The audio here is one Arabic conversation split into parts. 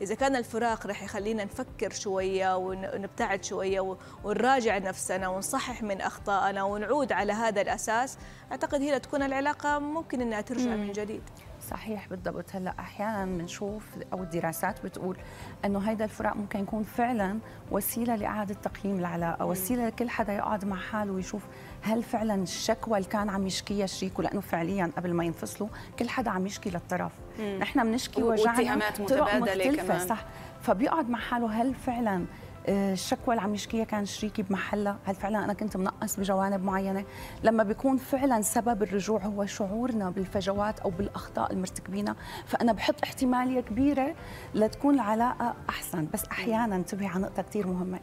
إذا كان الفراق رح يخلينا نفكر شوية ونبتعد شوية ونراجع نفسنا ونصحح من أخطائنا ونعود على هذا الأساس أعتقد هي تكون العلاقة ممكن إنها ترجع من جديد. صحيح بالضبط. هلا أحيانا بنشوف أو الدراسات بتقول إنه هيدا الفراق ممكن يكون فعلا وسيلة لإعادة تقييم العلاقة وسيلة لكل حدا يقعد مع حاله ويشوف هل فعلا الشكوى اللي كان عم يشكيها شريكه لأنه فعليا قبل ما ينفصلوا كل حدا عم يشكي للطرف. نحن بنشكي وجعنا طرق مختلفة كمان. صح. فبيقعد مع حاله هل فعلا الشكوى اللي عم يشكيها كان شريكي بمحلها. هل فعلا أنا كنت منقص بجوانب معينة؟ لما بيكون فعلا سبب الرجوع هو شعورنا بالفجوات أو بالأخطاء المرتكبينها فأنا بحط احتمالية كبيرة لتكون العلاقة أحسن. بس أحيانا انتبهي على نقطة كثير مهمة.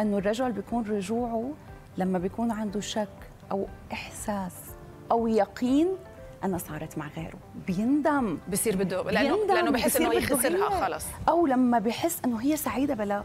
أنه الرجل بيكون رجوعه لما بيكون عنده شك أو إحساس أو يقين أنا صارت مع غيره. بيندم. بصير بده لأنه بيندم. لأنه بحس إنه يخسرها خلص. أو لما بحس إنه هي سعيدة بلا.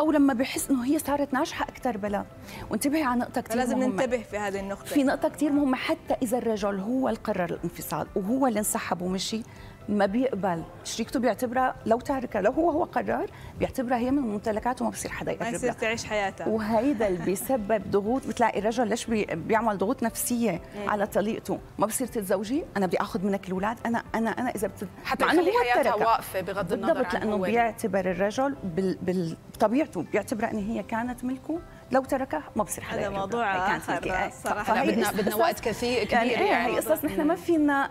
أو لما بحس إنه هي صارت ناجحة أكثر بلا. وانتبهي على نقطة كثير لازم ننتبه في هذه النقطة. في نقطة كثير مهمة حتى إذا الرجل هو اللي قرر الانفصال وهو اللي انسحب ومشي ما بيقبل. شريكته بيعتبرها لو تاركها لو هو هو قرر بيعتبرها هي من ممتلكاته وما بصير حدا يقرب ما يصير تعيش حياتها وهيدا اللي بيسبب ضغوط. بتلاقي الرجل ليش بيعمل ضغوط نفسية على طليقته؟ ما بصير تتزوجي أنا بدي آخذ منك الأولاد أنا أنا أنا إذا بت... حتى يخلي حياتها واقفة بغض النظر بالضبط لأنه بيعتبر الرجل بال... بطبيعته بيعتبرها إن هي كانت ملكه. لو تركها ما بصير حدا هذا موضوع آخر صراحة. بدنا بدنا وقت كثير كبير يعني, يعني. هي قصص نحن ما فينا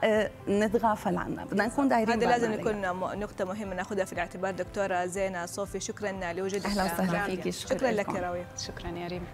نتغافل عنها. بدنا نكون دايرين هذا لازم يكون نقطة مهمة ناخذها في الاعتبار. دكتورة زينة صوفي شكرا لوجودك أهلا وسهلا فيكي شكرا, شكرا لك يا راويه شكرا يا ريم.